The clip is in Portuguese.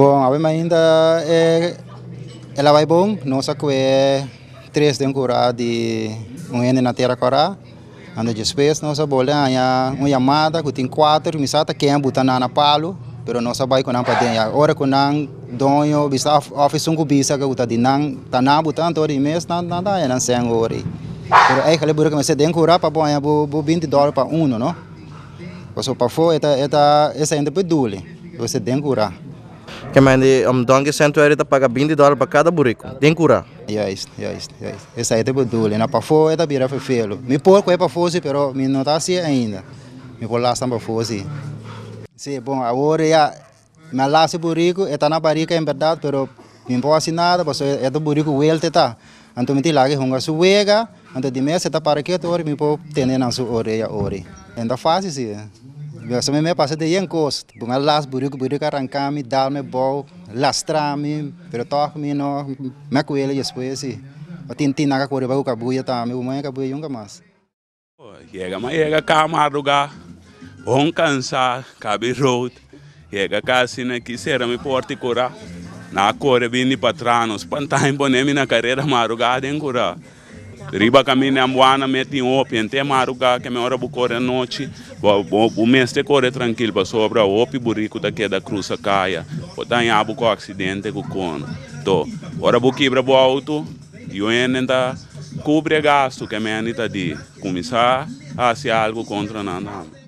Bom, a ainda é, ela vai bom, nossa que é três temporadas de um ano na terra corá. Anda depois nossa bola uma chamada que tem quatro, me sata quem botar na palo, pero nossa vai com não para dentro. Ora com não donho, bisa office um bisa que botar de não, tá na botar todo mês não não dá não sem ori. Pero é que ele mas tem cura para bom, bo 20 dólares para um, não? Passo para fora, essa ainda pedule. Você tem Que mande um dongue santuário tá paga 20 dólares para cada buraco. Tem cura. Yes, yes, yes. Essa aí é pedule. Na para fora, eta bira fefelo. Me por é para fora, pero me não tá assim ainda. Me por lá para fora. Sim, bom, agora já me lá se buraco, eta na barica em verdade, pero me pode assim nada, passo é do buraco welte tá. Então me lá que hunga suega, então de mês eta para que me pode ter na sua orelha ore. Ainda fácil sim. Biasa me passa de yen cost. Bunga las buriku buriku arrancami, dalme bol, lastrami, pero toque me no, me coelho depois assim. O tintin naga corre bagu kabuya meu mãe kabuya yunga mais. Chega, mas chega cá madrugar, on cansar, cabe road. Chega cá assim, que será me porte curar. Na corre vini patranos, pantain bonemi na carreira madrugada em curar. Riba caminho ambuana meti opi, ente maruga que me hora bu corre noite, o mês te corre tranquilo para sobra o opi burico da queda cruza caia, o tá em abu com acidente com cono. To, ora bu quebra bu auto, e o ene tá cobre gasto que me anita de começar a se algo contra nada.